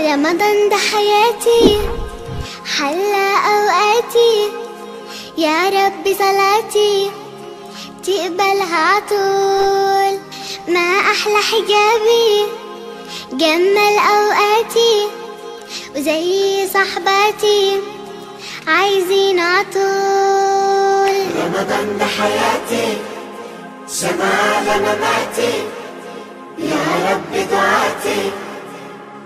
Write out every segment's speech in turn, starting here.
رمضان ده حياتي حلى أوقاتي. يا رب صلاتي تقبلها عطول. ما أحلى حجابي جمل أوقاتي وزي صحباتي عايزين عطول. رمضان ده حياتي شمال مماتي يا رب دعاتي.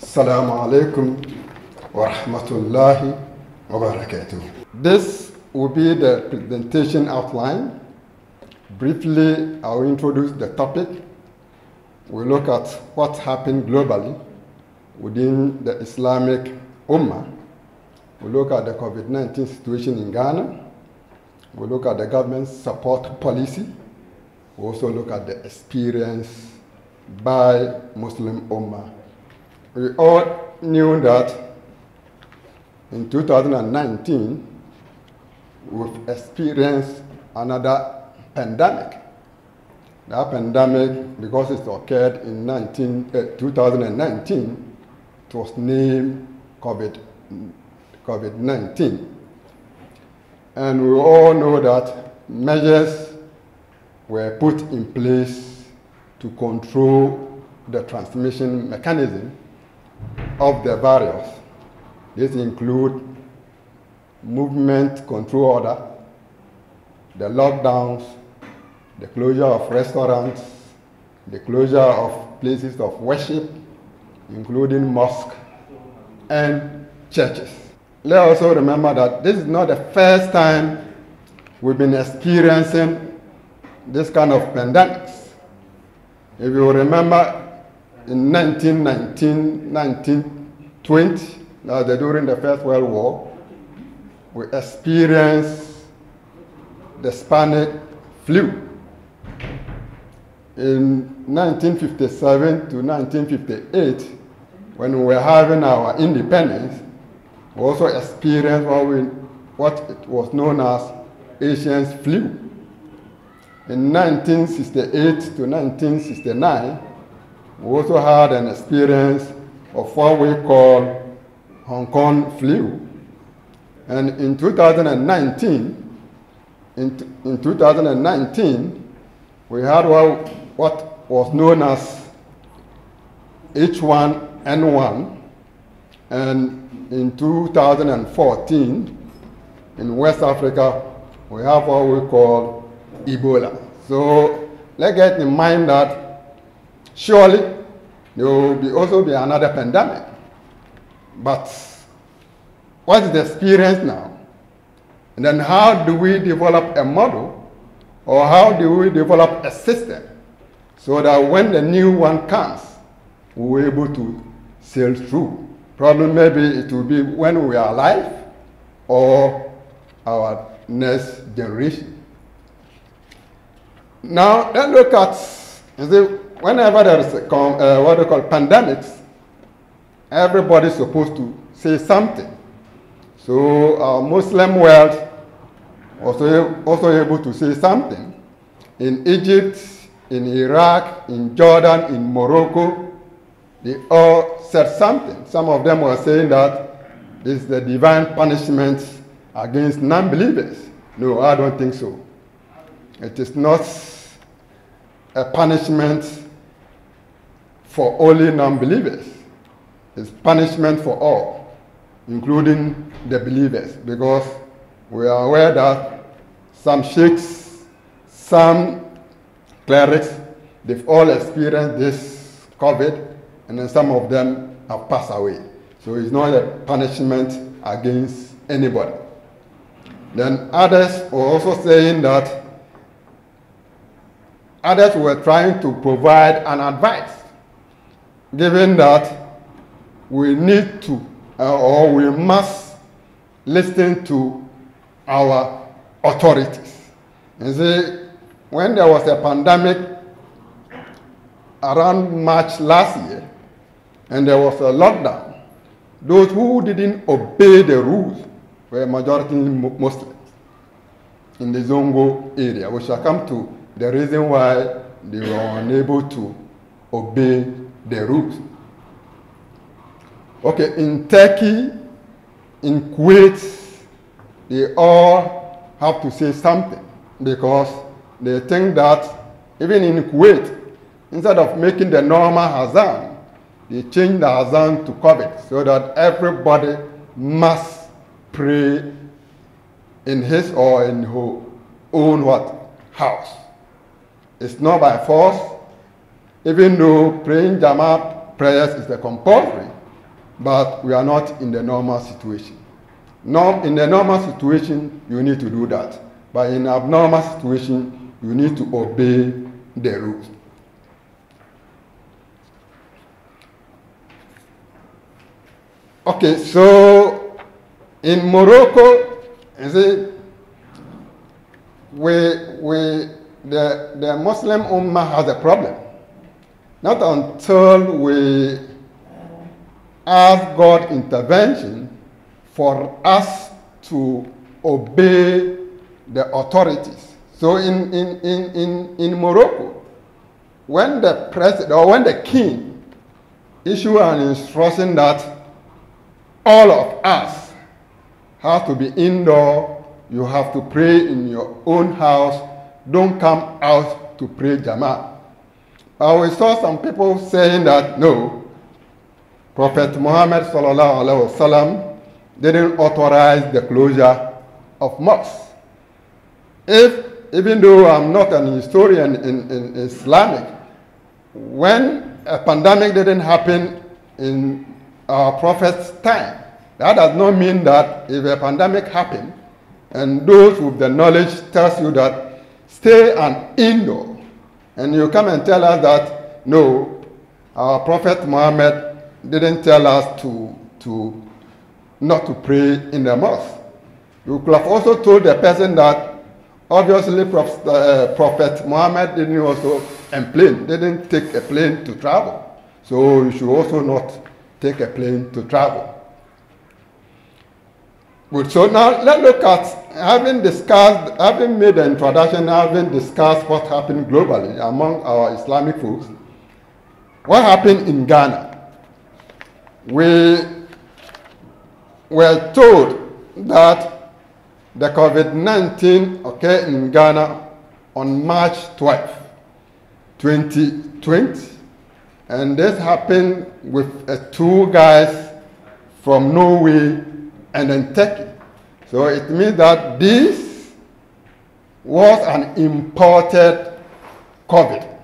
Assalamu alaikum wa rahmatullahi wa barakatuh. This will be the presentation outline. Briefly, I'll introduce the topic. We look at what happened globally within the Islamic Ummah. We look at the COVID-19 situation in Ghana. We look at the government support policy. We also look at the experience by Muslim Ummah we all knew that in 2019, we've experienced another pandemic. That pandemic, because it occurred in 19, uh, 2019, it was named COVID, COVID-19. And we all know that measures were put in place to control the transmission mechanism of the virus. This include movement control order, the lockdowns, the closure of restaurants, the closure of places of worship, including mosques and churches. Let us also remember that this is not the first time we've been experiencing this kind of pandemics. If you remember in 1919, 1920, uh, during the First World War, we experienced the Spanish flu. In 1957 to 1958, when we were having our independence, we also experienced what, we, what it was known as Asian flu. In 1968 to 1969, we also had an experience of what we call Hong Kong flu. And in 2019, in, in 2019, we had what, what was known as H1N1. And in 2014, in West Africa, we have what we call Ebola. So let's get in mind that surely there will be also be another pandemic. But what is the experience now? And then how do we develop a model or how do we develop a system so that when the new one comes, we're able to sail through? Probably maybe it will be when we are alive or our next generation. Now, let's look at, you see, whenever there is a, uh, what they call pandemics, everybody's supposed to say something. So our Muslim world also, also able to say something. In Egypt, in Iraq, in Jordan, in Morocco, they all said something. Some of them were saying that this is the divine punishment against non-believers. No, I don't think so. It is not a punishment for only non-believers. It's punishment for all, including the believers, because we are aware that some sheikhs, some clerics, they've all experienced this COVID, and then some of them have passed away. So it's not a punishment against anybody. Then others were also saying that others were trying to provide an advice, given that we need to uh, or we must listen to our authorities. You see, when there was a pandemic around March last year, and there was a lockdown, those who didn't obey the rules were majority Muslims in the Zongo area. which I come to the reason why they were unable to obey the rules. Okay, in Turkey, in Kuwait, they all have to say something because they think that even in Kuwait, instead of making the normal Hazan, they change the Hazan to COVID so that everybody must pray in his or in her own what? House. It's not by force, even though praying Jamaat prayers is the compulsory, but we are not in the normal situation. Norm, in the normal situation, you need to do that. But in abnormal situation, you need to obey the rules. Okay, so in Morocco, you see, we, we, the, the Muslim Ummah has a problem. Not until we ask God intervention for us to obey the authorities. So in, in, in, in, in Morocco, when the president or when the king issue an instruction that all of us have to be indoor, you have to pray in your own house, don't come out to pray Jama. Uh, we saw some people saying that no, Prophet Muhammad wasallam didn't authorize the closure of mosques. If, even though I'm not an historian in, in Islamic, when a pandemic didn't happen in our prophet's time, that does not mean that if a pandemic happened and those with the knowledge tells you that stay an indoor and you come and tell us that no, our prophet Muhammad didn't tell us to, to not to pray in the mosque. You could have also told the person that obviously Prophet, uh, Prophet Muhammad didn't also and plane, didn't take a plane to travel. So you should also not take a plane to travel. So now let's look at having discussed, having made the introduction, having discussed what happened globally among our Islamic folks. What happened in Ghana? We were told that the COVID-19 occurred in Ghana on March 12, 2020. And this happened with uh, two guys from Norway and then Turkey. So it means that this was an imported COVID.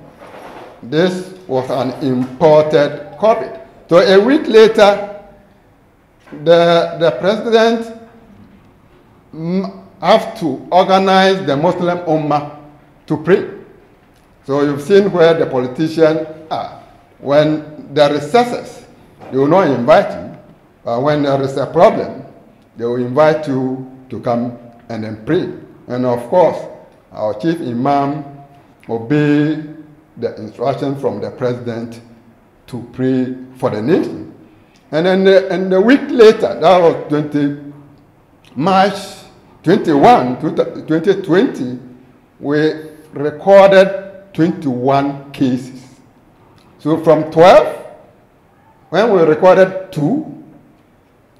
This was an imported COVID. So a week later, the, the president have to organize the Muslim Ummah to pray. So you've seen where the politicians are. When there is success, they will not invite you. But when there is a problem, they will invite you to come and then pray. And of course, our chief imam obey the instruction from the president to pray for the nation. And then the, and the week later, that was 20, March 21, 2020, we recorded 21 cases. So from 12, when we recorded two,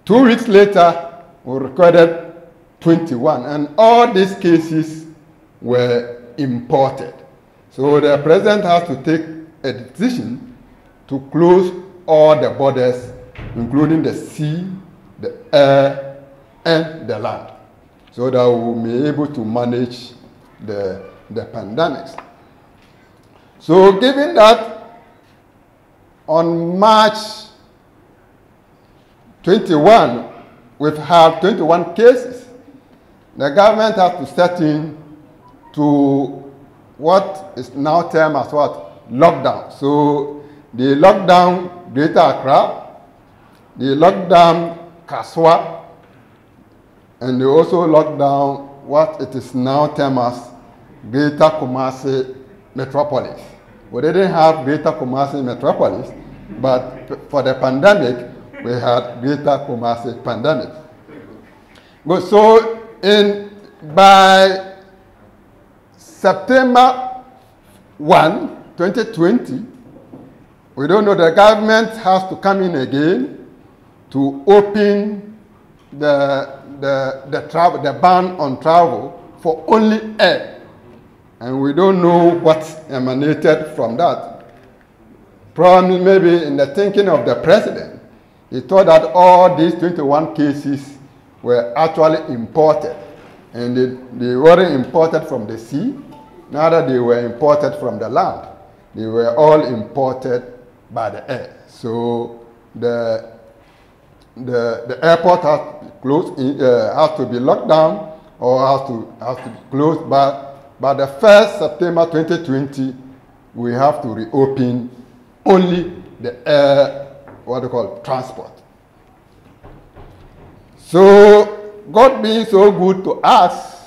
two weeks later, we recorded 21, and all these cases were imported. So the president has to take a decision to close all the borders, including the sea, the air, and the land, so that we will be able to manage the, the pandemics. So given that on March 21, we've had 21 cases. The government has to step in to what is now termed as what? Lockdown. So the lockdown Greater Accra, the lockdown Kasoa, and they also locked down what it is now termed as Greater Kumasi Metropolis. We didn't have Greater Kumasi Metropolis, but for the pandemic, we had Greater Kumasi pandemic. So in by September 1, 2020, we don't know, the government has to come in again to open the, the, the, travel, the ban on travel for only air. And we don't know what emanated from that. Probably maybe in the thinking of the president, he thought that all these 21 cases were actually imported. And they, they weren't imported from the sea, neither they were imported from the land. They were all imported by the air. So the, the, the airport has to uh, has to be locked down or has to, has to be closed. But by the 1st September 2020, we have to reopen only the air, what they call transport. So, God being so good to us,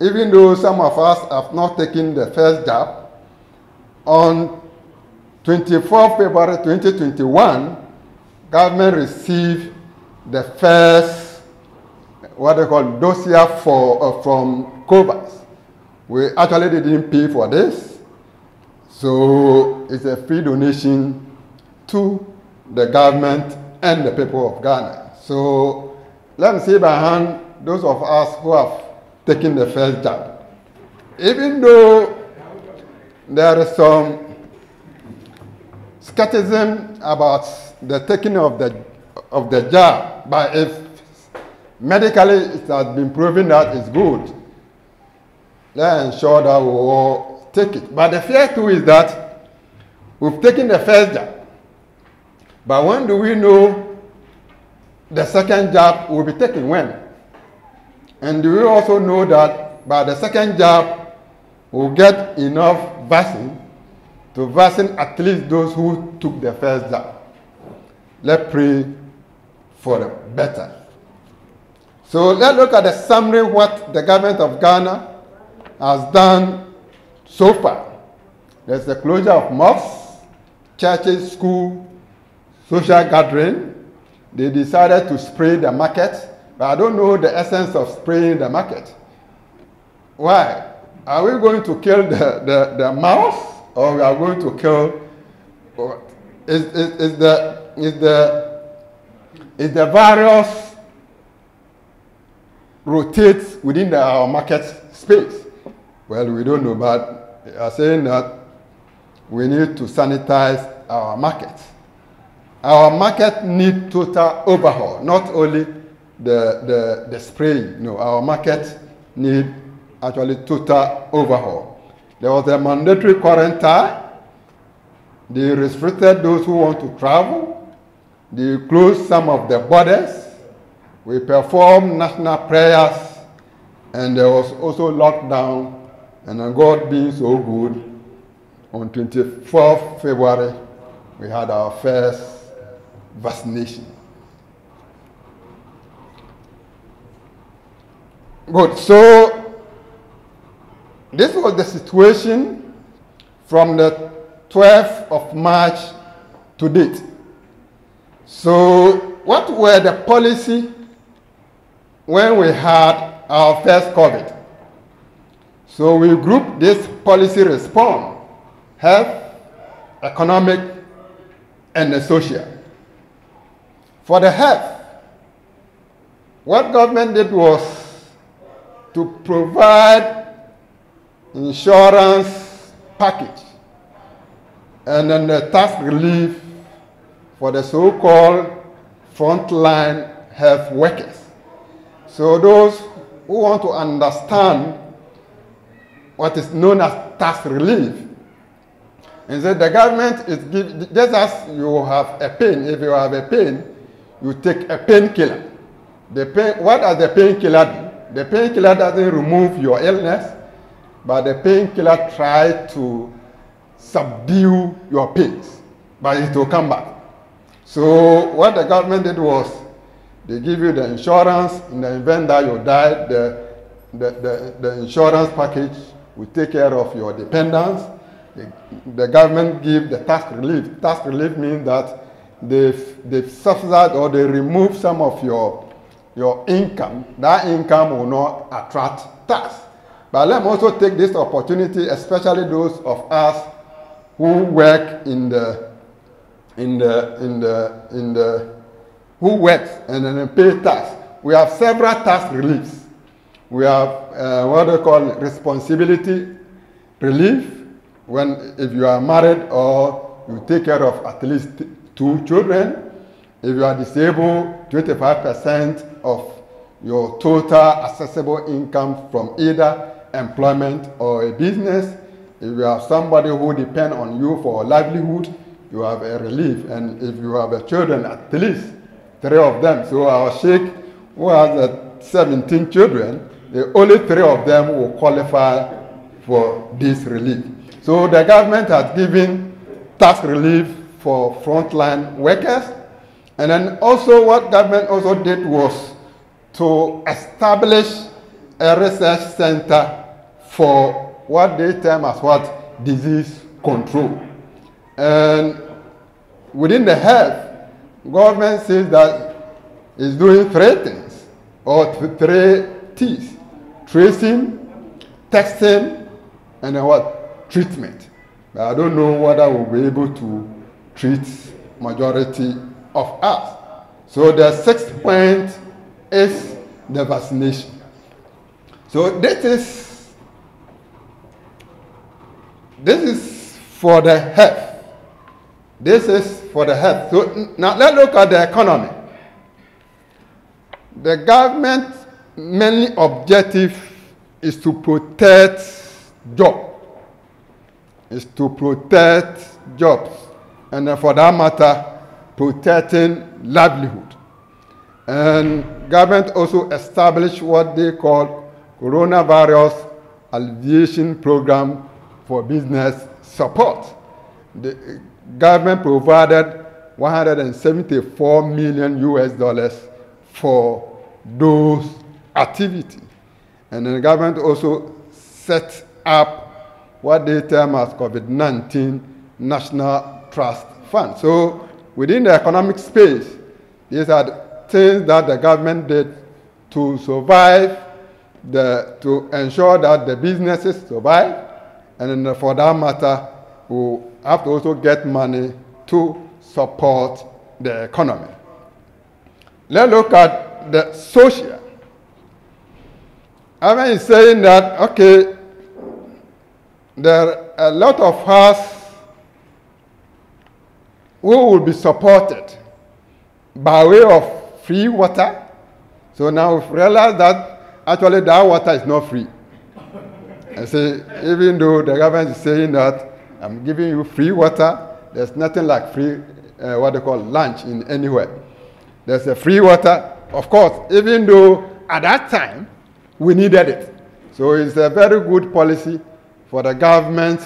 even though some of us have not taken the first job, on 24 February 2021, government received the first, what they call dossier for, uh, from COVAX. We actually didn't pay for this, so it's a free donation to the government and the people of Ghana. So let me say by hand those of us who have taken the first jab. Even though there is some skepticism about the taking of the of the jab, but if medically it has been proven that it's good, let's ensure that we all take it. But the fear too is that we've taken the first jab, but when do we know the second jab will be taken when? And do we also know that by the second jab we'll get enough vaccine to vaccine at least those who took the first jab? Let's pray for the better. So let's look at the summary what the government of Ghana has done so far. There's the closure of mosques, churches, school, social gathering. They decided to spray the market, but I don't know the essence of spraying the market. Why? Are we going to kill the, the, the mouse or we are going to kill? Is, is, is the is the is the virus rotates within the, our market space? Well, we don't know, but they are saying that we need to sanitize our market. Our market need total overhaul, not only the, the, the spraying. No, our market need actually total overhaul. There was a mandatory quarantine. They restricted those who want to travel. They closed some of the borders. We performed national prayers, and there was also lockdown. And God being so good, on 24th February, we had our first vaccination. Good. So this was the situation from the 12th of March to date. So what were the policy when we had our first COVID? So we grouped this policy response, health, economic, and the social. For the health, what government did was to provide insurance package and then the tax relief for the so-called frontline health workers. So those who want to understand what is known as tax relief, and so the government is giving, just as you have a pain, if you have a pain, you take a painkiller. The pain, what does the painkiller do? The painkiller doesn't remove your illness, but the painkiller tries to subdue your pains, but it will come back. So what the government did was They give you the insurance in the event that you die. The, the, the, the insurance package will take care of your dependents. The, the government give the tax relief. Tax relief means that they've, they've subsidized or they remove some of your, your income. That income will not attract tax. But let me also take this opportunity, especially those of us who work in the in the in the in the who works and then pay tax. We have several tax reliefs. We have uh, what they call responsibility relief when if you are married or you take care of at least two children. If you are disabled, 25% of your total accessible income from either employment or a business. If you have somebody who depend on you for a livelihood, you have a relief. And if you have a children, at least three of them. So our sheikh, who has uh, 17 children, the only three of them will qualify for this relief. So the government has given tax relief for frontline workers. And then also what government also did was to establish a research center for what they term as what disease control. And within the health, government says that it's doing three things or th- three T's: tracing, testing, and what treatment. But I don't know whether we'll be able to treat majority of us. So the sixth point is the vaccination. So this is this is for the health. This is for the health. So now let's look at the economy. The government main objective is to protect jobs. Is to protect jobs. And for that matter, protecting livelihood. And government also established what they call coronavirus alleviation program for business support. The government provided 174 million US dollars for those activities. And the government also set up what they term as COVID-19 National Trust Fund. So within the economic space, these are things that the government did to survive, the, to ensure that the businesses survive, and for that matter, we have to also get money to support the economy. Let's look at the social. I mean, saying that, okay, there are a lot of us who will be supported by way of free water. So now we've realized that actually that water is not free. I say, even though the government is saying that I'm giving you free water, there's nothing like free, uh, what they call lunch in anywhere. There's a free water, of course, even though at that time we needed it. So it's a very good policy for the government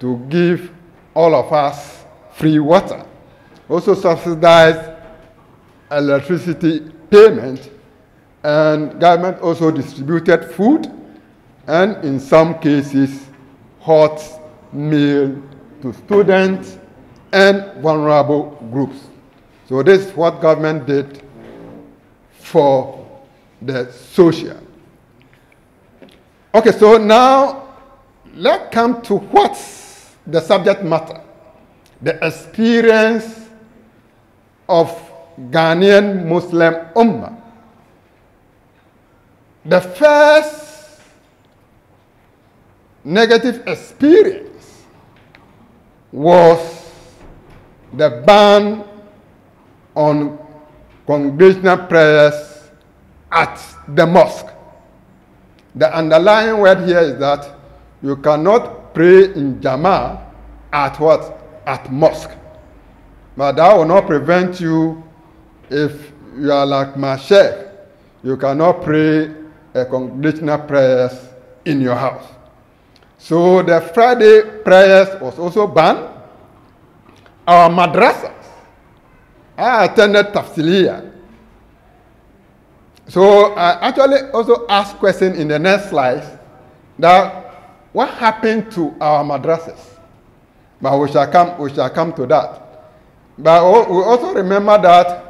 to give all of us free water. Also subsidize electricity payment and government also distributed food and in some cases hot meal to students and vulnerable groups. So this is what government did for the social. Okay, so now let's come to what's the subject matter. The experience of Ghanaian Muslim Ummah. The first negative experience was the ban on congregational prayers at the mosque. The underlying word here is that you cannot pray in Jama at what? At mosque. But that will not prevent you if you are like my sheikh. You cannot pray a congregational prayers in your house. So the Friday prayers was also banned. Our madrasas. I attended Tafsiliya. So I actually also asked question in the next slide that what happened to our madrasas? But we shall come, we shall come to that. But we also remember that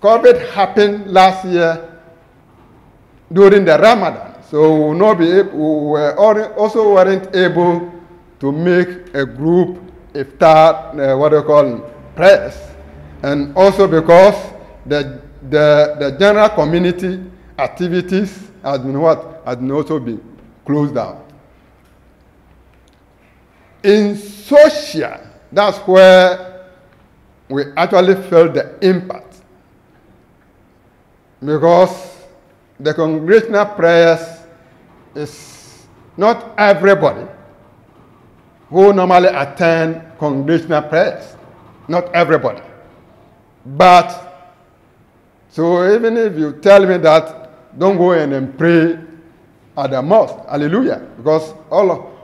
COVID happened last year during the Ramadan. So we will not be able, we were also weren't able to make a group iftar, uh, what do you call prayers. And also because the, the, the general community activities has been what? Been also been closed down. In social, that's where we actually felt the impact. Because the congregational prayers is not everybody who normally attend congregational prayers. Not everybody. But, so even if you tell me that, don't go in and pray at the mosque, hallelujah, because all of,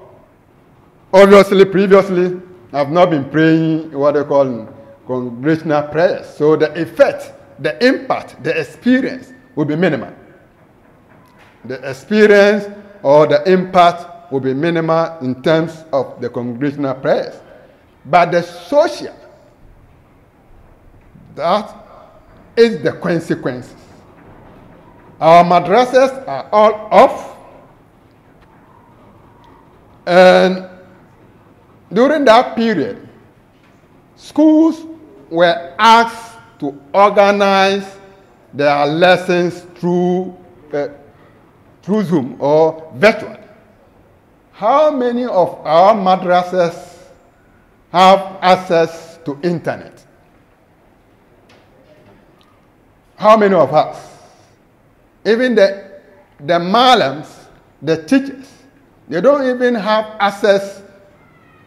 obviously, previously, I've not been praying what they call congregational prayers. So the effect, the impact, the experience will be minimal. The experience or the impact will be minimal in terms of the congregational prayers. But the social, that is the consequences. Our madrasas are all off. And during that period, schools were asked to organize their lessons through, uh, through Zoom or virtual. How many of our madrasas have access to internet? How many of us? Even the, the malams, the teachers, they don't even have access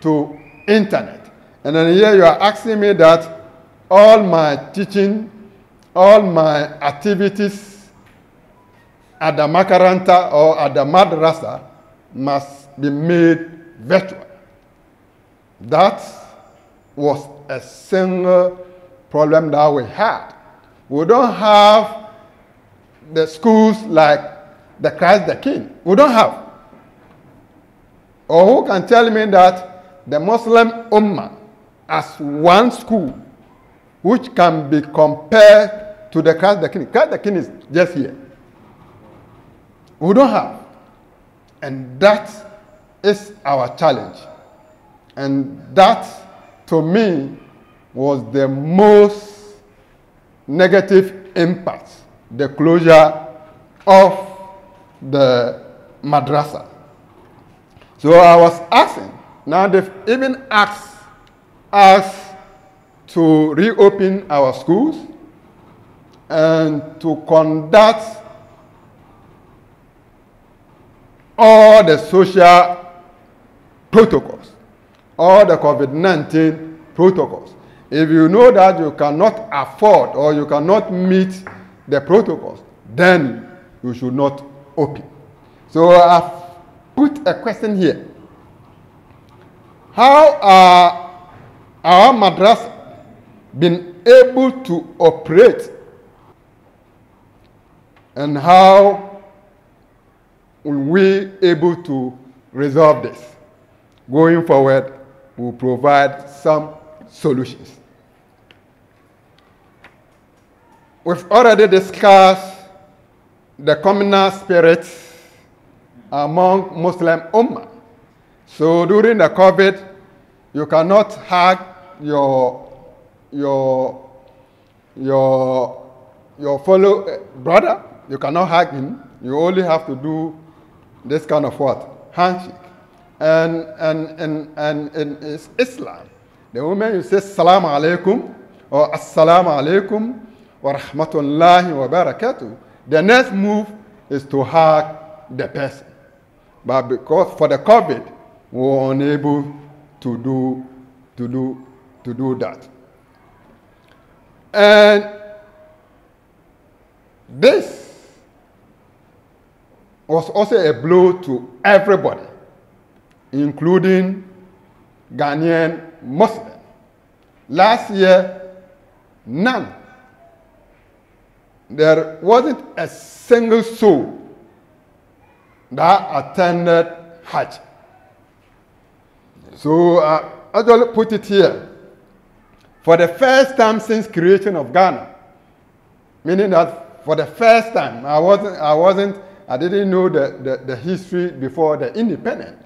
to internet. And then here you are asking me that all my teaching, all my activities at the makaranta or at the madrasa must be made virtual. That was a single problem that we had. We don't have the schools like the Christ the King. We don't have. Or who can tell me that the Muslim Ummah as one school which can be compared to the Christ the King? Christ the King is just here. We don't have. And that is our challenge. And that, to me, was the most negative impact the closure of the madrasa. So I was asking, now they've even asked us to reopen our schools and to conduct all the social protocols, all the COVID 19 protocols. If you know that you cannot afford or you cannot meet the protocols, then you should not open. So I've put a question here. How are our madrasa been able to operate and how will we able to resolve this? Going forward, we'll provide some solutions. We've already discussed the communal spirit among Muslim Ummah. So during the COVID, you cannot hug your your your your fellow eh, brother. You cannot hug him. You only have to do this kind of what handshake. And and and and in Islam, the moment you say Salaam alaikum or Assalamu alaikum wa rahmatullahi wa barakatuh, the next move is to hug the person. But because for the COVID, we were unable to do to do to do that. And this was also a blow to everybody, including Ghanaian Muslims. Last year, none there wasn't a single soul that attended Hajj. So uh, I actually put it here. For the first time since creation of Ghana, meaning that for the first time, I wasn't, I wasn't, I didn't know the, the, the history before the independence.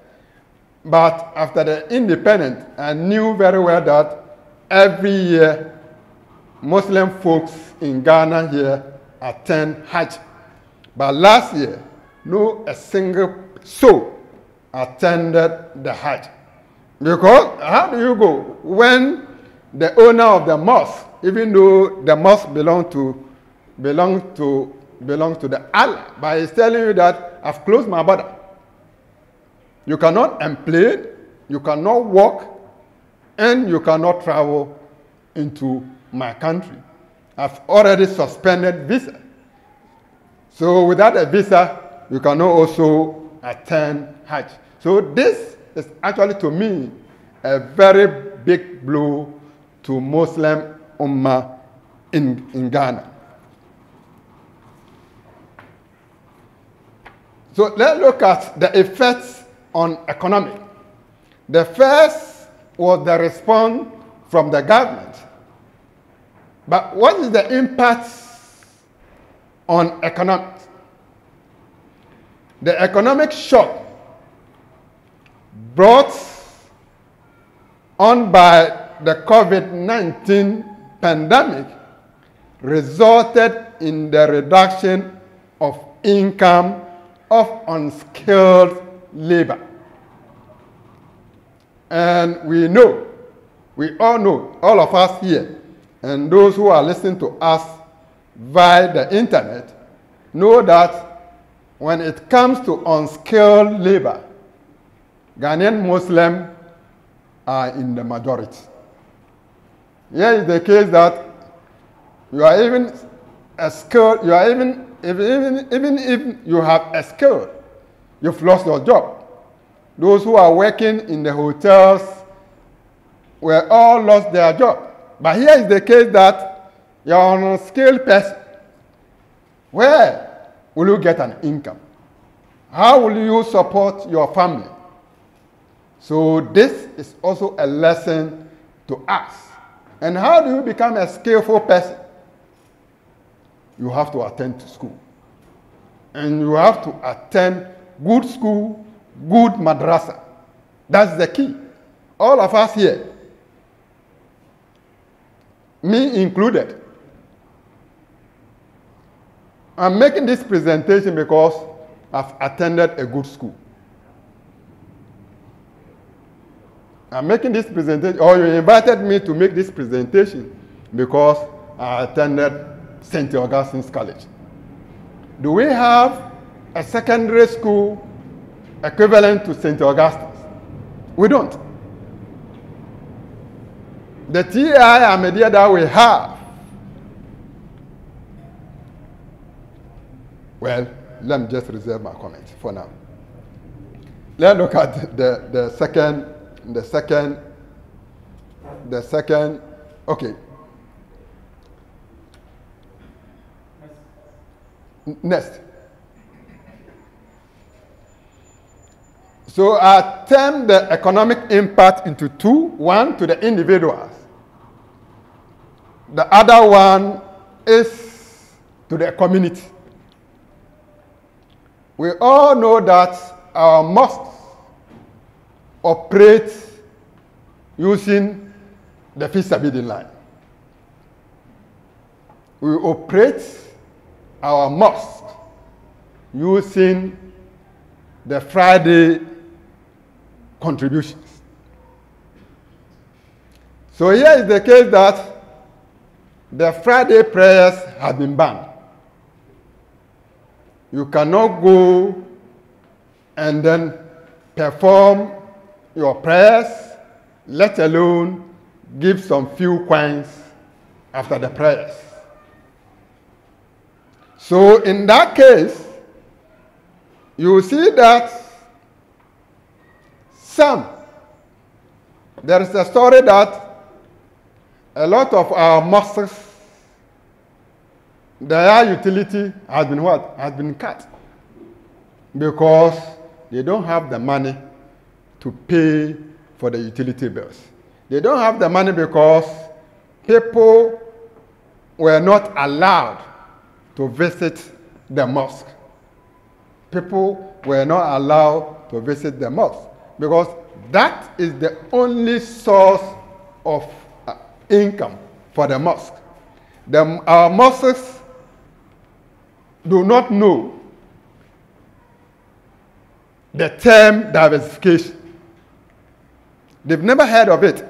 But after the independence, I knew very well that every year Muslim folks in Ghana here attend Hajj. But last year, no a single soul attended the Hajj. Because uh-huh. how do you go when the owner of the mosque, even though the mosque belong to belong to belong to the Allah, but he's telling you that I've closed my border. You cannot employ, you cannot walk, and you cannot travel into my country. I've already suspended visa. So without a visa, you cannot also attend Hajj. So this is actually to me a very big blow to Muslim Ummah in, in Ghana. So let's look at the effects on economy. The first was the response from the government. But what is the impact on economics? The economic shock brought on by the COVID 19 pandemic resulted in the reduction of income of unskilled labor. And we know, we all know, all of us here, and those who are listening to us via the internet, know that when it comes to unskilled labor, Ghanaian Muslims are in the majority. Here is the case that you are even a skilled, you are even, even, even if you have a skill, you've lost your job. Those who are working in the hotels were all lost their job. But here is the case that you are an unskilled person. Where will you get an income? How will you support your family? So this is also a lesson to us. And how do you become a skillful person? You have to attend to school. And you have to attend good school, good madrasa. That's the key. All of us here, me included. I'm making this presentation because I've attended a good school. I'm making this presentation, or you invited me to make this presentation because I attended St. Augustine's College. Do we have a secondary school equivalent to St. Augustine's? We don't. The TI Ahmadiyya that we have, well, let me just reserve my comment for now. Let's look at the, the second, the second, the second, okay. Next. So I term the economic impact into two. One to the individuals. The other one is to the community. We all know that our mosques operate using the feasibility line. We operate our mosque using the Friday contributions. So here is the case that the Friday prayers have been banned. You cannot go and then perform your prayers, let alone give some few coins after the prayers. So in that case, you see that some, there is a story that a lot of our mosques their utility has been what? Has been cut. Because they don't have the money to pay for the utility bills. They don't have the money because people were not allowed to visit the mosque. People were not allowed to visit the mosque because that is the only source of uh, income for the mosque. The, our mosques do not know the term diversification. They've never heard of it.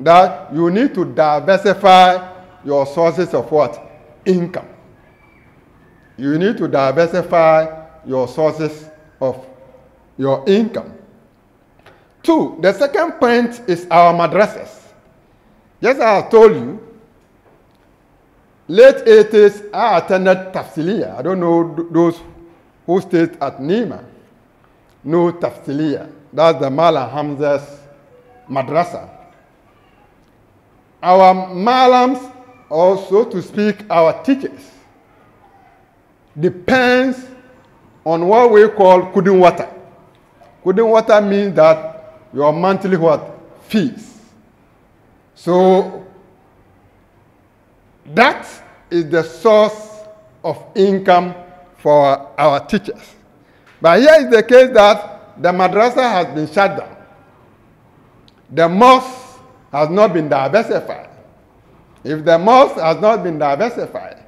That you need to diversify your sources of what? Income. You need to diversify your sources of your income. Two, the second point is our madrasas. As I told you, late 80s, I attended Tafsilia. I don't know those who stayed at Nima. No Tafsilia. That's the Mala Hamza's madrasa. Our malams, also to speak, our teachers, depends on what we call kudin wata. Kudin wata means that your monthly what? Fees. So that is the source of income for our teachers. But here is the case that the madrasa has been shut down. The mosque has not been diversified. If the mosque has not been diversified,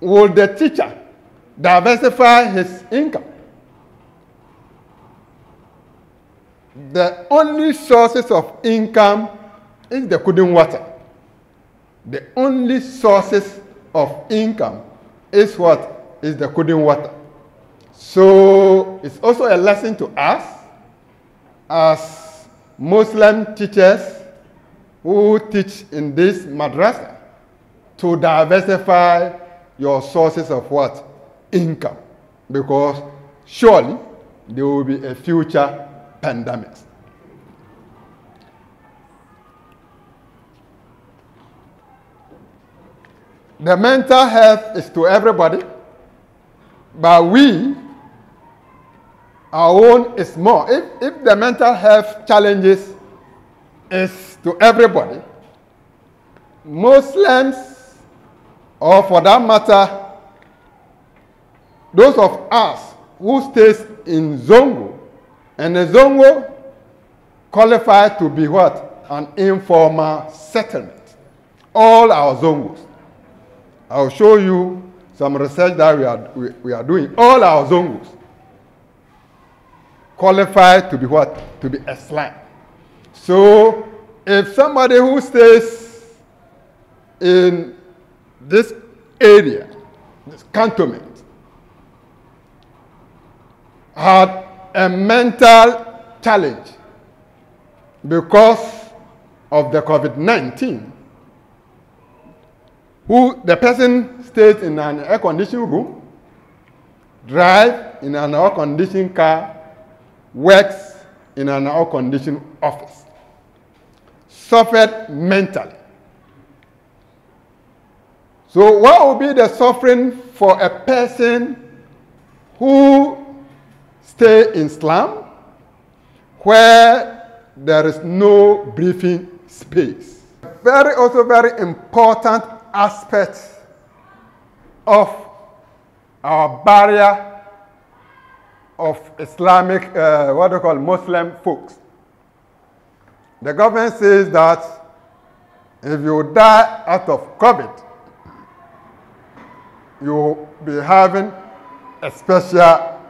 will the teacher diversify his income? The only sources of income is the kudin wata. The only sources of income is what? Is the kudin wata. So it's also a lesson to us as Muslim teachers who teach in this madrasa to diversify your sources of what? Income. Because surely there will be a future pandemic. The mental health is to everybody, but we, our own is more. If, if the mental health challenges is to everybody, Muslims, or for that matter, those of us who stays in Zongo, and the Zongo qualify to be what? An informal settlement. All our Zongos. I'll show you some research that we are, we, we are doing. All our Zongos qualify to be what? To be a slum. So if somebody who stays in this area, this cantonment, had a mental challenge because of the COVID 19, who the person stays in an air conditioned room, drive in an air conditioned car, works in an air conditioned office, suffered mentally. So, what will be the suffering for a person who stay in slum where there is no breathing space? Very, also very important aspect of our barrier of Islamic, uh, what do you call Muslim folks. The government says that if you die out of COVID, you'll be having a special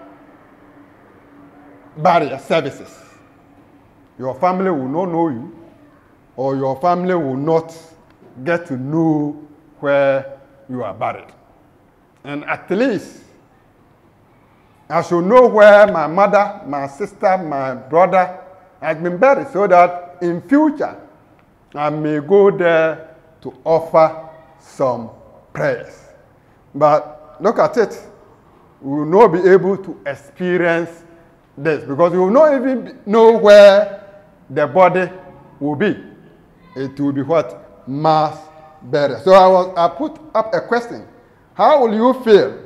barrier services. Your family will not know you, or your family will not get to know where you are buried. And at least I should know where my mother, my sister, my brother has been buried so that in future I may go there to offer some prayers. But look at it. We will not be able to experience this because we will not even know where the body will be. It will be what? Mass burial. So I, was, I put up a question. How will you feel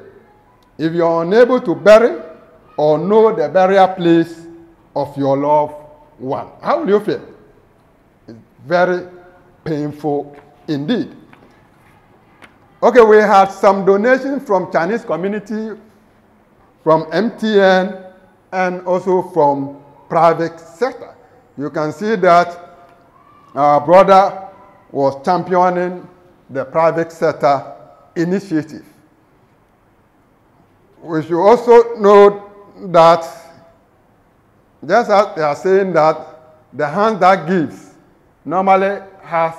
if you're unable to bury or know the burial place of your loved one? How will you feel? It's very painful indeed. Okay, we had some donations from Chinese community, from MTN, and also from private sector. You can see that our brother was championing the private sector initiative. We should also note that, just as they are saying that the hand that gives normally has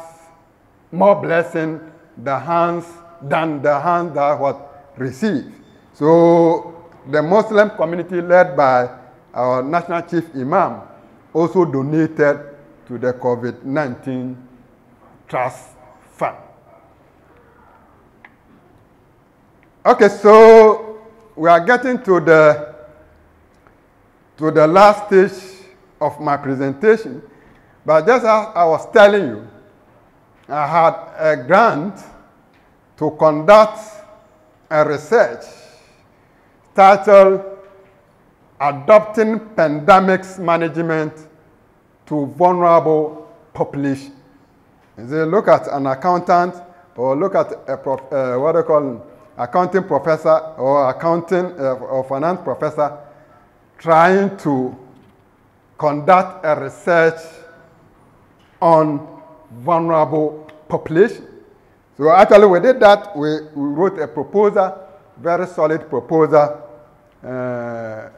more blessing the hands than the hand that what receives. So the Muslim community led by our national chief imam also donated to the COVID-19 trust fund. Okay, so we are getting to the to the last stage of my presentation. But just as I was telling you, I had a grant to conduct a research titled Adopting Pandemics Management to Vulnerable Population. They look at an accountant or look at a uh, what they call accounting professor or accounting uh, or finance professor trying to conduct a research on vulnerable population. So actually we did that. We, we wrote a proposal, very solid proposal uh,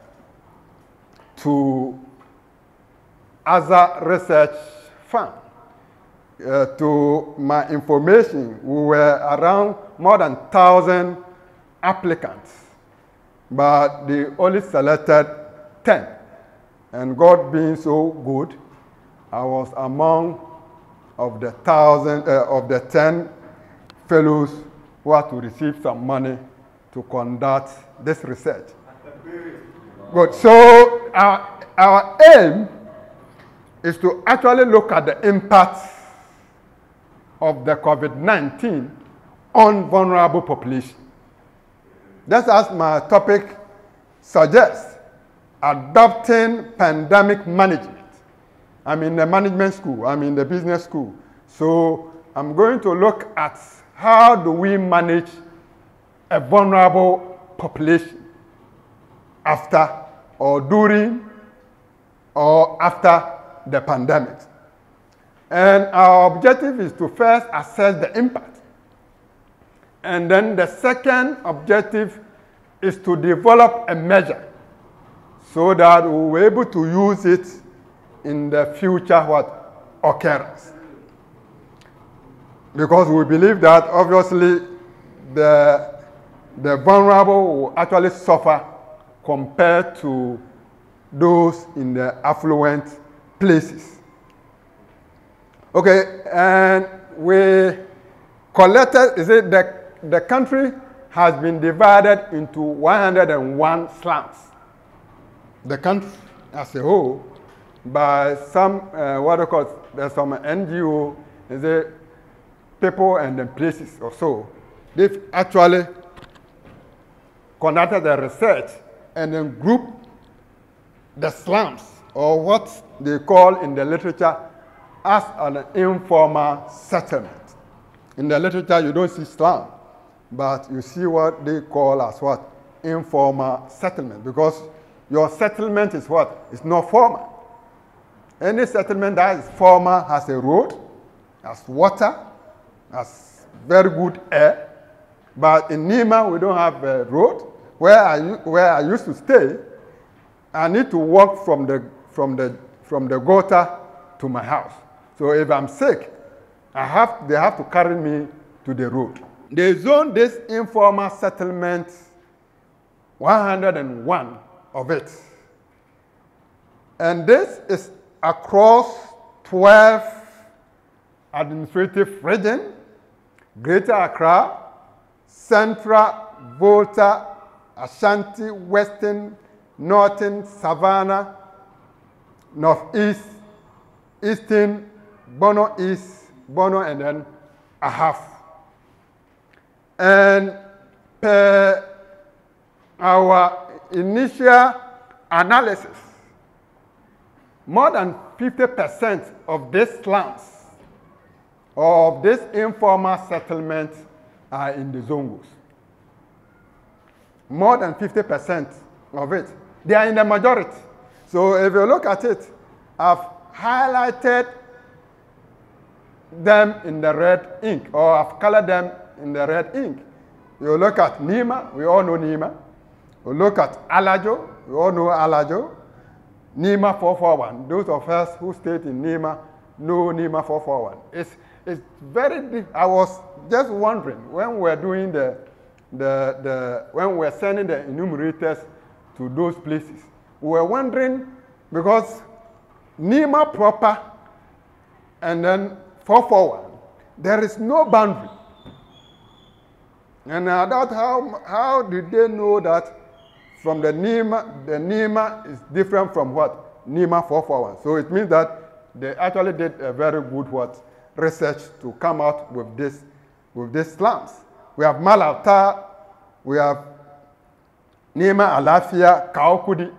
to other research fund. Uh, to my information, we were around more than 1,000 applicants, but they only selected 10. And God being so good, I was among of the thousand uh, of the 10 fellows who are to receive some money to conduct this research. Good. So our, our aim is to actually look at the impact of the COVID-19 on vulnerable population. Just as my topic suggests, adopting pandemic management. I'm in the management school, I'm in the business school. So I'm going to look at how do we manage a vulnerable population after or during or after the pandemic. And our objective is to first assess the impact. And then the second objective is to develop a measure so that we'll be able to use it in the future what occurrence. Because we believe that obviously the, the vulnerable will actually suffer compared to those in the affluent places. Okay, and we collected, is it the, the country has been divided into 101 slums. The country as a whole by some, uh, what they call, there's some NGO, it people and the places or so. They've actually conducted the research and then grouped the slums or what they call in the literature as an informal settlement. In the literature, you don't see slum, but you see what they call as what? Informal settlement, because your settlement is what? It's not formal. Any settlement that is formal has a road, has water, has very good air. But in Nima, we don't have a road. Where I, where I used to stay, I need to walk from the, from the, from the gutter to my house. So if I'm sick, I have, they have to carry me to the road. They zoned this informal settlement, 101 of it. And this is across 12 administrative regions, Greater Accra, Central, Volta, Ashanti, Western, Northern, Savannah, Northeast, Eastern, Bono East, Bono, and then Ahafo. And per our initial analysis, more than 50% of these slums of this informal settlement are in the zongos. More than 50% of it. They are in the majority. So if you look at it, I've highlighted them in the red ink, or I've colored them in the red ink. You look at Nima, we all know Nima. You look at Alajo, we all know Alajo. Nima 441. Those of us who stayed in Nima know Nima 441. It's, it's very. I was just wondering when we were doing the, the, the, when we were sending the enumerators to those places, we were wondering because Nima proper and then 441, there is no boundary. And I doubt how, how did they know that from the Nima, the Nima is different from what? Nima 441. So it means that they actually did a very good what? Research to come out with this, with these slums. We have Malalta, we have Nima Alafia, Kawokudi.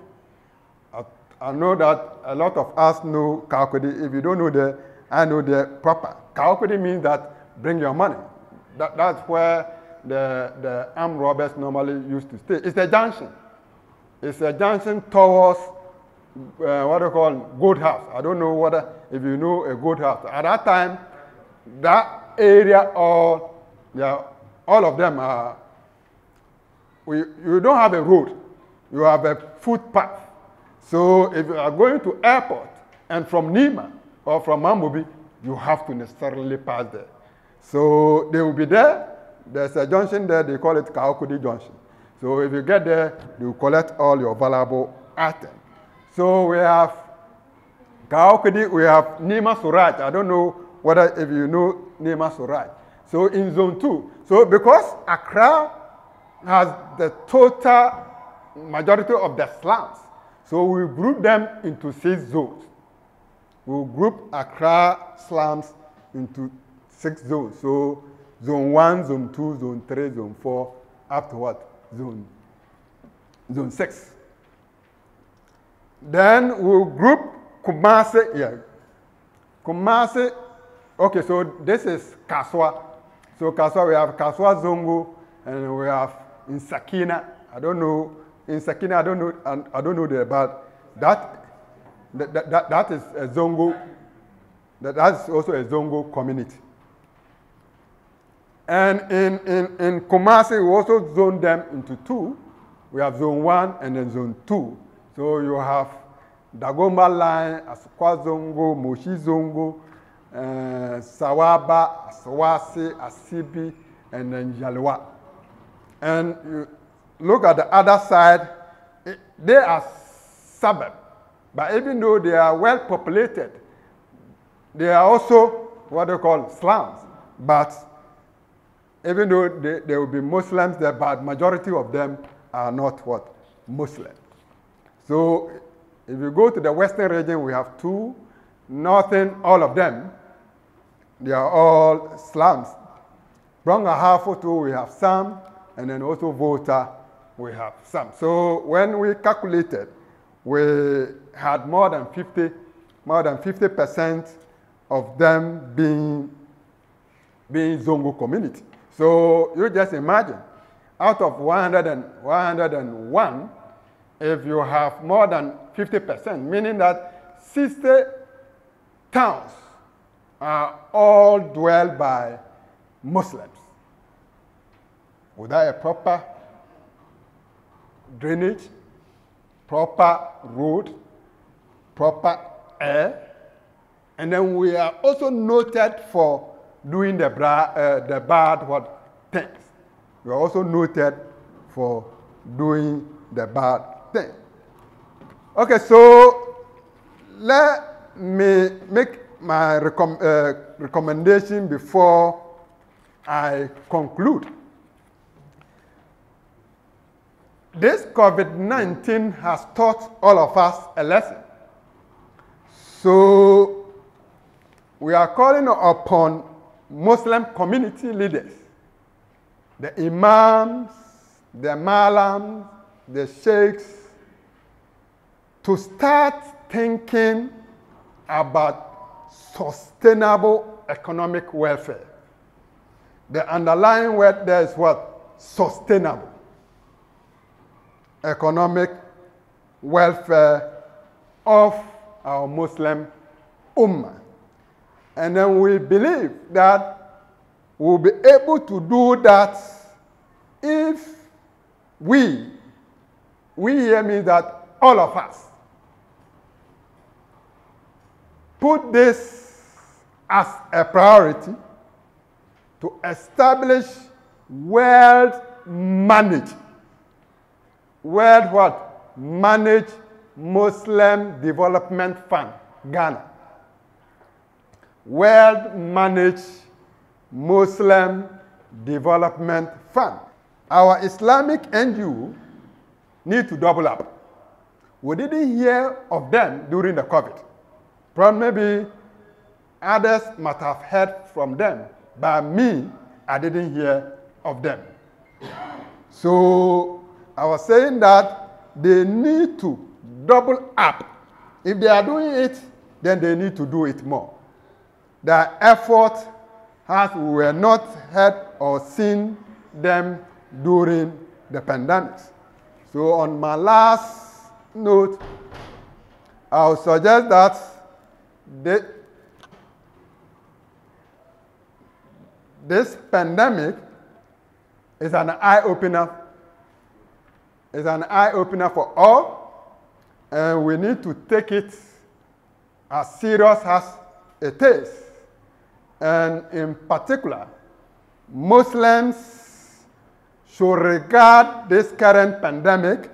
I, I know that a lot of us know Kawokudi. If you don't know the, I know the proper. Kawokudi means that bring your money. That, that's where the, the armed robbers normally used to stay. It's a junction. It's a junction towards uh, what they call goat house. I don't know whether if you know a goat house. At that time, that area all yeah, all of them are we, you don't have a road, you have a footpath. So if you are going to airport and from Nima or from Mambobi, you have to necessarily pass there. So they will be there. There's a junction there, they call it Kawokudi Junction. So if you get there, you collect all your valuable items. So we have Kawokudi, we have Nima Suraj. I don't know whether if you know Nima Suraj. So in zone two. So because Accra has the total majority of the slums, so we group them into six zones. We group Accra slums into six zones. So zone one, zone two, zone three, zone four, up to what? Zone, zone six. Then we'll group Kumasi, yeah. Kumasi, okay, so this is Kasoa. So Kasoa, we have Kasoa Zongo, and we have in Sakina. I don't know, in Sakina, I don't know, and I don't know the, but that, that, that, that is a Zongo, that, that's also a Zongo community. And in, in, in Kumasi, we also zone them into two. We have zone one and then zone two. So you have Dagomba line, Asukwa Zongo, Moshi Zongo, uh, Sawaba, Asawasi, Asibi, and then Yalewa. And you look at the other side, it, they are suburbs. But even though they are well populated, they are also what they call slums. But even though they, there will be Muslims there, but majority of them are not what? Muslim. So if you go to the western region, we have two. Northern, all of them, they are all slums. Brong Ahafo too, we have some, and then also Volta, we have some. So when we calculated, we had more than 50, more than 50% of them being, being Zongo community. So you just imagine, out of 100 and 101, if you have more than 50%, meaning that 60 towns are all dwelled by Muslims without a proper drainage, proper road, proper air, and then we are also noted for doing the, uh, the bad what things. We are also noted for doing the bad thing. Okay, so let me make my recom uh, recommendation before I conclude. This COVID 19 has taught all of us a lesson. So, we are calling upon Muslim community leaders the imams, the malams, the sheikhs to start thinking about sustainable economic welfare. The underlying word there is what? Sustainable economic welfare of our Muslim Ummah. And then we believe that we'll be able to do that if we, we hear me that all of us, put this as a priority to establish world managed, world what? Managed Muslim Development Fund, Ghana. World Managed Muslim Development Fund. Our Islamic NGO need to double up. We didn't hear of them during the COVID. Probably maybe others must have heard from them, but me, I didn't hear of them. So I was saying that they need to double up. If they are doing it, then they need to do it more. Their effort has we were not heard or seen them during the pandemic. So on my last note, I would suggest that this pandemic is an eye opener. Is an eye opener for all, and we need to take it as serious as it is. And in particular, Muslims should regard this current pandemic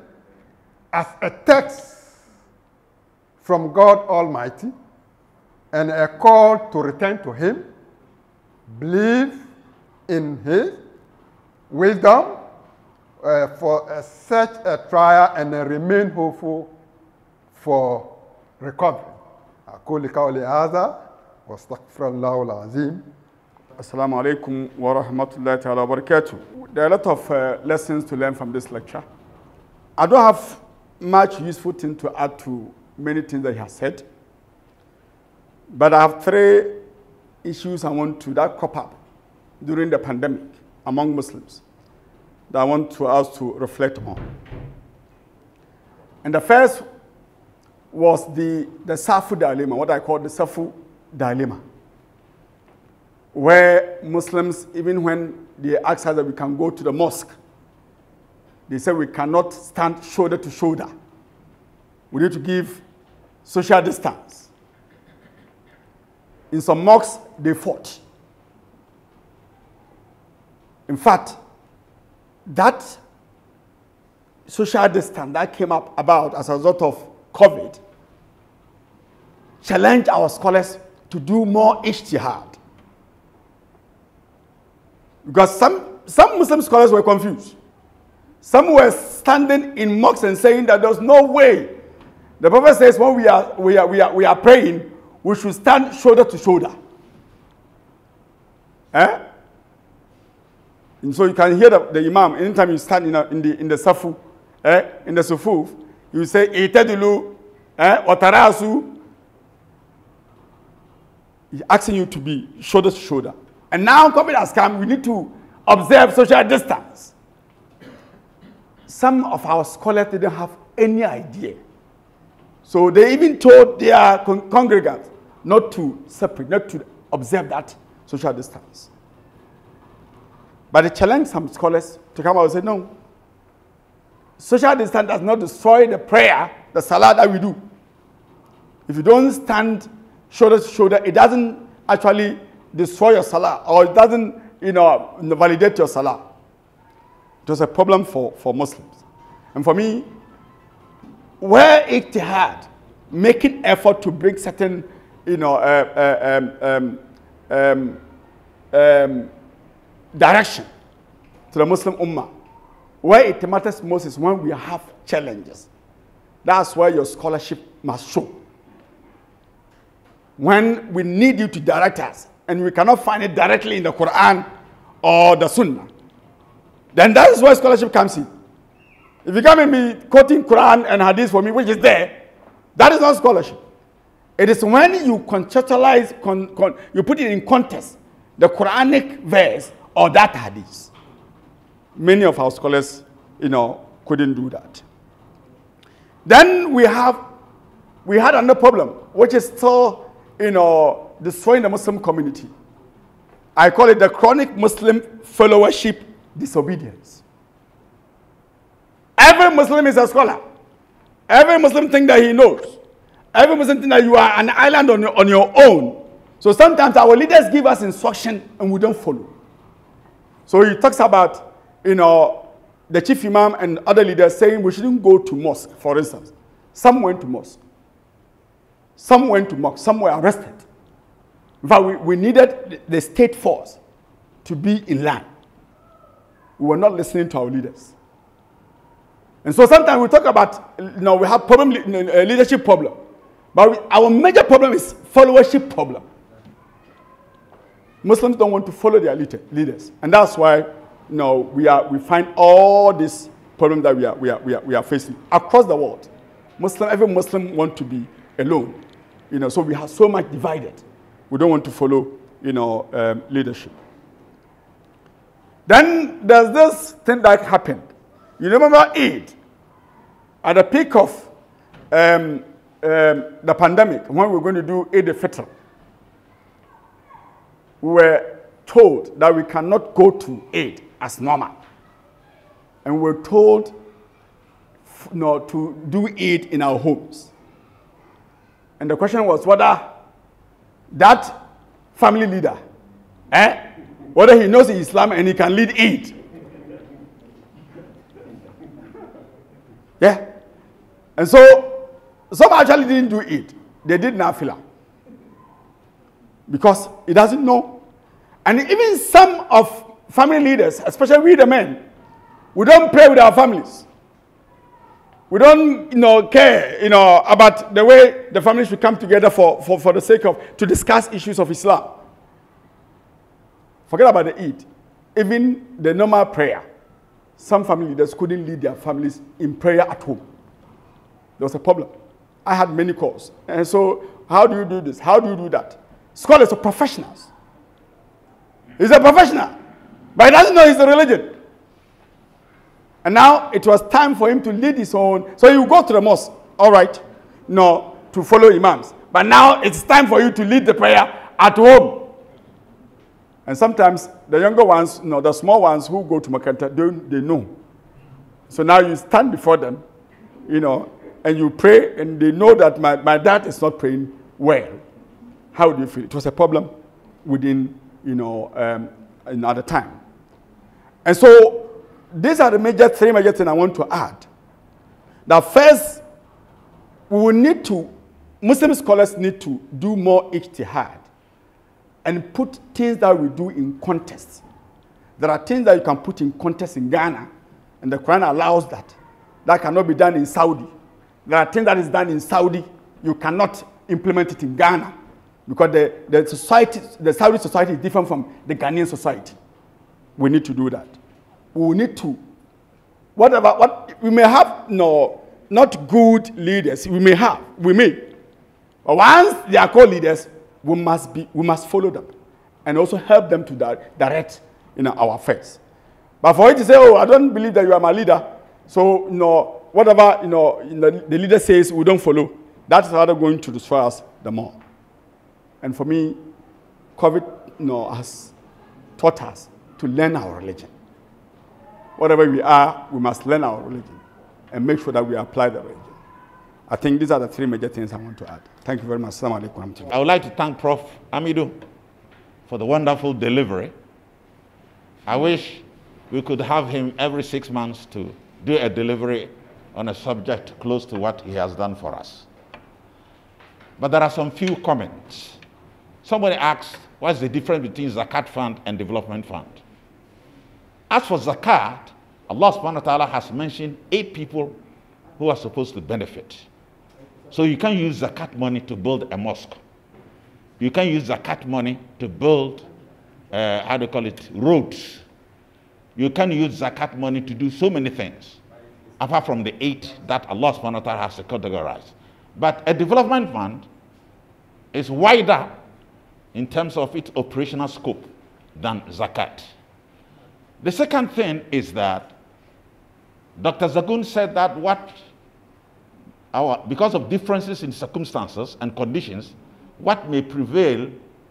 as a text from God Almighty and a call to return to Him, believe in His wisdom uh, for uh, such a trial and remain hopeful for recovery. أقول قولي هذا واستغفر الله العظيم Assalamu alaikum wa rahmatullahi ta'ala wa barakatuh. There are a lot of uh, lessons to learn from this lecture. I don't have much useful thing to add to many things that he has said. But I have three issues I want to that crop up during the pandemic among Muslims that I want to us to reflect on. And the first was the, the Safu dilemma, what I call the Safu dilemma where Muslims, even when they ask us that we can go to the mosque, they say we cannot stand shoulder to shoulder. We need to give social distance. In some mosques, they fought. In fact, that social distance that came up about as a result of COVID challenged our scholars to do more ijtihad. Because some, some Muslim scholars were confused. Some were standing in mosques and saying that there's no way. The Prophet says when we are, we are, we are, we are praying, we should stand shoulder to shoulder. Eh? And so you can hear the, the Imam, anytime you stand in, a, in the, in the safu, eh, in the sufuf, you say, eh, Watarasu. Asking you to be shoulder to shoulder. And now COVID has come, we need to observe social distance. Some of our scholars didn't have any idea. So they even told their con- congregants not to separate, not to observe that social distance. But they challenged some scholars to come out and say, no, social distance does not destroy the prayer, the salah that we do. If you don't stand shoulder to shoulder, it doesn't actually destroy your salah or it doesn't, you know, validate your salah. It was a problem for, for Muslims. And for me, where ijtihad, making effort to bring certain, you know, uh, uh, um, um, um, direction to the Muslim Ummah, where it matters most is when we have challenges. That's where your scholarship must show. When we need you to direct us, and we cannot find it directly in the Quran or the Sunnah, then that is where scholarship comes in. If you come and be quoting Quran and Hadith for me, which is there, that is not scholarship. It is when you contextualize, con, con, you put it in context, the Quranic verse or that Hadith. Many of our scholars, you know, couldn't do that. Then we have, we had another problem, which is still, you uh, know, destroying the Muslim community. I call it the chronic Muslim followership disobedience. Every Muslim is a scholar. Every Muslim think that he knows. Every Muslim think that you are an island on your, on your own. So sometimes our leaders give us instruction and we don't follow. So he talks about, you know, the chief imam and other leaders saying we shouldn't go to mosque, for instance. Some went to mosque. Some went to mock, Some were arrested. In fact, we, we needed the state force to be in line. We were not listening to our leaders. And so sometimes we talk about, you know, we have problem, leadership problem. But we, our major problem is followership problem. Muslims don't want to follow their leaders. And that's why, you know, we, are, we find all this problem that we are, we, are, we, are, we are facing across the world. Muslim, every Muslim want to be alone. You know, so we have so much divided. We don't want to follow, you know, um, leadership. Then there's this thing that happened. You remember Eid? At the peak of um, um, the pandemic, when we were going to do Eid al-Fitr, we were told that we cannot go to Eid as normal. And we were told you know, to do Eid in our homes. And the question was whether that family leader, eh, whether he knows Islam and he can lead it. Yeah. And so some actually didn't do it. They did nafila. Because he doesn't know. And even some of family leaders, especially we the men, we don't pray with our families. We don't, you know, care, you know, about the way the families should come together for, for, for the sake of, to discuss issues of Islam. Forget about the Eid. Even the normal prayer. Some family leaders couldn't lead their families in prayer at home. There was a problem. I had many calls. And so, how do you do this? How do you do that? Scholars are professionals. He's a professional, but he doesn't know his religion. And now it was time for him to lead his own. So you go to the mosque, all right, no, to follow imams. But now it's time for you to lead the prayer at home. And sometimes the younger ones, know, the small ones who go to Makanta, they, they know. So now you stand before them, you know, and you pray, and they know that my, my dad is not praying well. How do you feel? It was a problem within, you know, um, another time. And so these are the major three major things I want to add. Now, first, we will need to, Muslim scholars need to do more ijtihad and put things that we do in context. There are things that you can put in context in Ghana, and the Quran allows that. That cannot be done in Saudi. There are things that is done in Saudi, you cannot implement it in Ghana because the, the society, the Saudi society is different from the Ghanaian society. We need to do that. We need to, whatever, what we may have, no, not good leaders. We may have, we may. But once they are called leaders, we must be, we must follow them, and also help them to direct, you know, our affairs. But for you to say, "Oh, I don't believe that you are my leader," so you know, whatever you know, the leader says, we don't follow. That's rather going to destroy us the more. And for me, COVID you know, has taught us to learn our religion. Whatever we are, we must learn our religion and make sure that we apply the religion. I think these are the three major things I want to add. Thank you very much. I would like to thank Prof. Amidu for the wonderful delivery. I wish we could have him every six months to do a delivery on a subject close to what he has done for us. But there are some few comments. Somebody asked, what's the difference between zakat fund and development fund? As for zakat, Allah subhanahu wa ta'ala has mentioned eight people who are supposed to benefit. So you can use zakat money to build a mosque. You can use zakat money to build, uh, how do you call it, roads. You can use zakat money to do so many things, apart from the eight that Allah subhanahu wa ta'ala has categorized. But a development fund is wider in terms of its operational scope than zakat. The second thing is that Dr. Zagun said that what our, because of differences in circumstances and conditions, what may prevail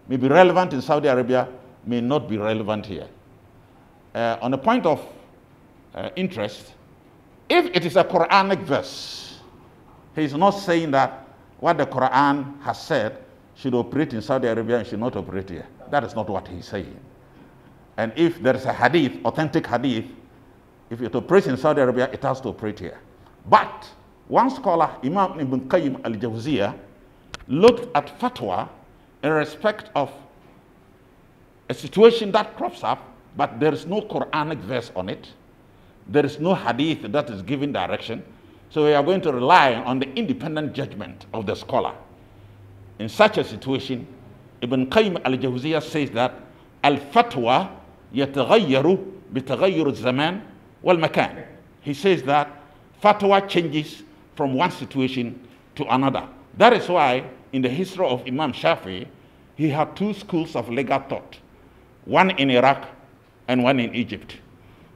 may be relevant in Saudi Arabia may not be relevant here. Uh, on a point of uh, interest, if it is a Quranic verse, he is not saying that what the Quran has said should operate in Saudi Arabia and should not operate here. That is not what he's saying. And if there is a hadith, authentic hadith, if it operates in Saudi Arabia, it has to operate here. But one scholar, Imam Ibn Qayyim al Jawziyah, looked at fatwa in respect of a situation that crops up, but there is no Quranic verse on it. There is no hadith that is giving direction. So we are going to rely on the independent judgment of the scholar. In such a situation, Ibn Qayyim al Jawziyah says that al fatwa يتغير بتغير الزمان والمكان. He says that fatwa changes from one situation to another. That is why in the history of Imam Shafi, he had two schools of legal thought, one in Iraq and one in Egypt.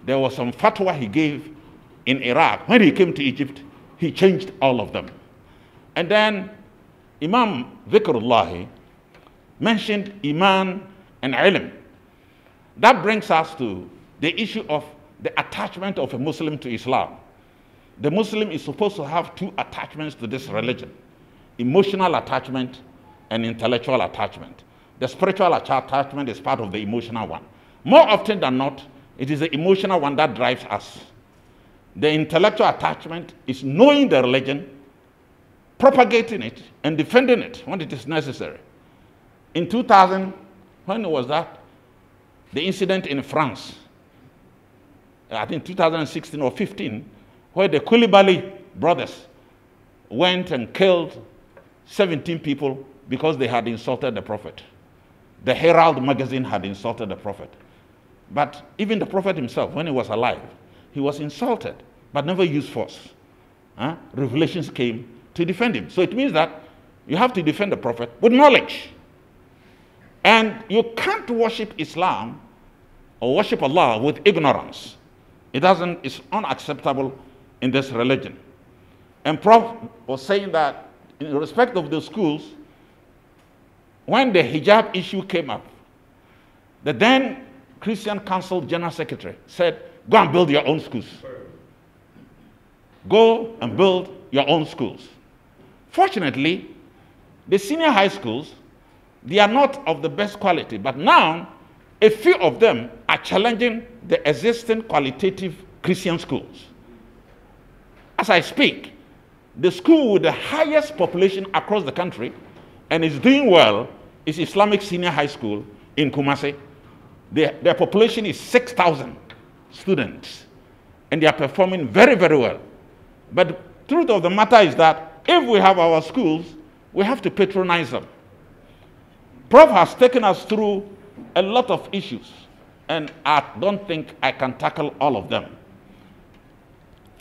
There was some fatwa he gave in Iraq. When he came to Egypt, he changed all of them. And then Imam Dhikrullah mentioned Iman and Ilm. That brings us to the issue of the attachment of a Muslim to Islam. The Muslim is supposed to have two attachments to this religion emotional attachment and intellectual attachment. The spiritual attachment is part of the emotional one. More often than not, it is the emotional one that drives us. The intellectual attachment is knowing the religion, propagating it, and defending it when it is necessary. In 2000, when was that? The incident in France, I think 2016 or 15, where the Koulibaly brothers went and killed 17 people because they had insulted the prophet. The Herald magazine had insulted the prophet. But even the prophet himself, when he was alive, he was insulted, but never used force. Huh? Revelations came to defend him. So it means that you have to defend the prophet with knowledge. And you can't worship Islam or worship Allah with ignorance. It doesn't, it's unacceptable in this religion. And Prof was saying that in respect of the schools, when the hijab issue came up, the then Christian Council General Secretary said, Go and build your own schools. Go and build your own schools. Fortunately, the senior high schools, they are not of the best quality, but now a few of them are challenging the existing qualitative Christian schools. As I speak, the school with the highest population across the country and is doing well is Islamic Senior High School in Kumasi. Their, their population is 6,000 students and they are performing very, very well. But the truth of the matter is that if we have our schools, we have to patronize them. Prof has taken us through a lot of issues, and I don't think I can tackle all of them.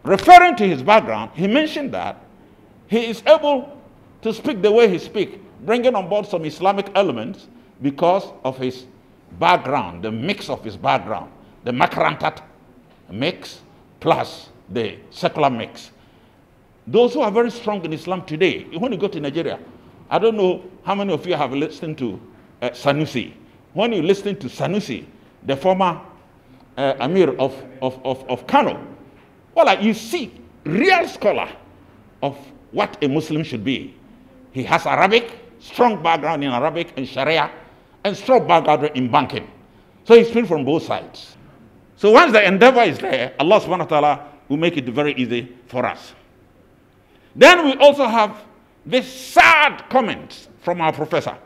Referring to his background, he mentioned that he is able to speak the way he speaks, bringing on board some Islamic elements because of his background, the mix of his background, the Makarantat mix plus the secular mix. Those who are very strong in Islam today, when you go to Nigeria, I don't know how many of you have listened to uh, Sanusi. When you listen to Sanusi, the former uh, Amir of, of, of, of Kano, well, you see real scholar of what a Muslim should be. He has Arabic, strong background in Arabic and Sharia, and strong background in banking. So he's been from both sides. So once the endeavor is there, Allah subhanahu wa ta'ala will make it very easy for us. Then we also have this sad comment from our professor.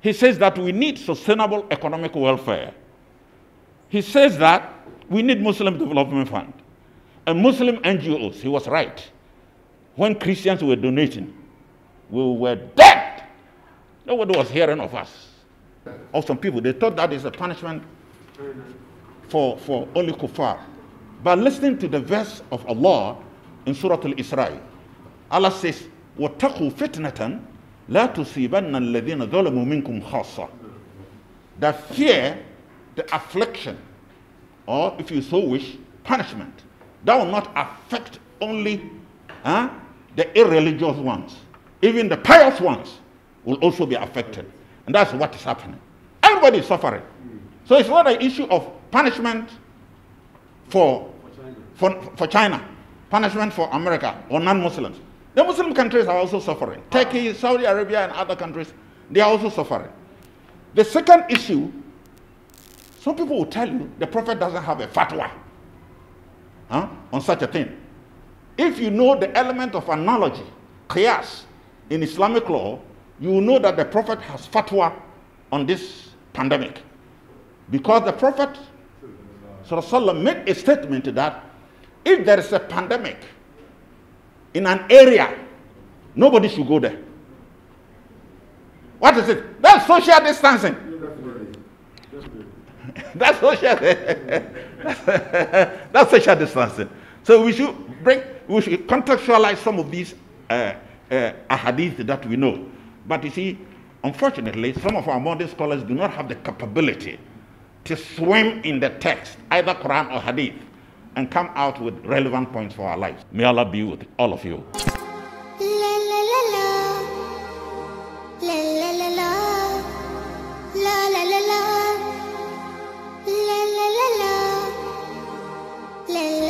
He says that we need sustainable economic welfare. He says that we need Muslim Development Fund and Muslim NGOs. He was right. When Christians were donating, we were dead. Nobody was hearing of us. Of some people, they thought that is a punishment for, for only kuffar. But listening to the verse of Allah in Surah Al-Isra, Allah says, وَاتَّقُوا فِتْنَةً لَا تُصِيبَنَّ الَّذِينَ ظَلَمُوا مِنْكُمْ خَاصَّةً That fear the affliction, or if you so wish, punishment. That will not affect only huh, the irreligious ones. Even the pious ones will also be affected. And that's what is happening. Everybody is suffering. So it's not an issue of punishment for, for, for China, punishment for America or non-Muslims. The Muslim countries are also suffering. Ah. Turkey, Saudi Arabia, and other countries, they are also suffering. The second issue, some people will tell you the Prophet doesn't have a fatwa huh, on such a thing. If you know the element of analogy, qiyas, in Islamic law, you will know that the Prophet has fatwa on this pandemic. Because the Prophet Sallallahu made a statement that if there is a pandemic in an area, nobody should go there. What is it? That's social distancing. That's social. that's social distancing. So we should bring, we should contextualize some of these uh, uh, that we know. But you see, unfortunately, some of our modern scholars do not have the capability to swim in the text, either Quran or Hadith, and come out with relevant points for our lives. May Allah be with all of you. la la la